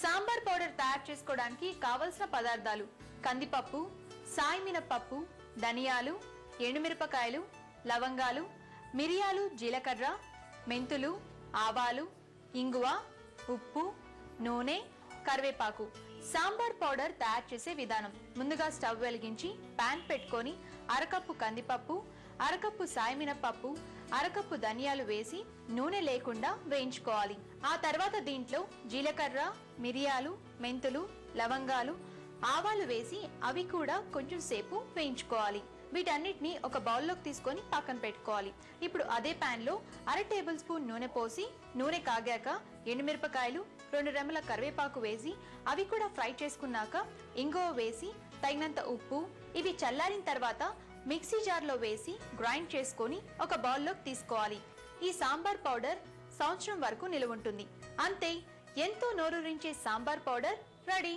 Sambar powder తయారు చేసుకోవడానికి కావలసిన పదార్థాలు కందిపప్పు సాయి మినపప్పు ధనియాలు ఎండుమిరపకాయలు లవంగాలు మిరియాలు జీలకర్ర మెంతులు ఆవాలు ఇంగువ ఉప్పు నూనె కరివేపాకు. సాంబార్ పౌడర్ తయారు చేసే విధానం. ముందుగా స్టవ్ వెలిగించి ప్యాన్ పెట్టుకొని అరకప్పు కందిపప్పు అరకప్పు సాయమినపప్పు అరకప్పు ధనియాలు వేసి నూనె లేకుండా వేయించుకోవాలి. ఆ తర్వాత దీంట్లో జీలకర్ర మిరియాలు మెంతులు లవంగాలు ఆవాలు వేసి అవి కూడా కొంచెం సేపు వేయించుకోవాలి. వీటన్నిటిని ఒక బౌల్లోకి తీసుకొని పక్కన పెట్టుకోవాలి. ఇప్పుడు అదే ప్యాన్లో అర టేబుల్ స్పూన్ నూనె పోసి నూనె కాగాక ఎండుమిరపకాయలు రెండు రెమ్మల కరివేపాకు వేసి అవి కూడా ఫ్రై చేసుకున్నాక ఇంగువ వేసి తగినంత ఉప్పు ఇవి చల్లారిన తర్వాత మిక్సీ జార్లో వేసి గ్రైండ్ చేసుకొని ఒక బౌల్లోకి తీసుకోవాలి. ఈ సాంబార్ పౌడర్ సంవత్సరం వరకు నిలువ ఉంటుంది అంతే ఎంతో నోరూరించే సాంబార్ పౌడర్ రెడీ.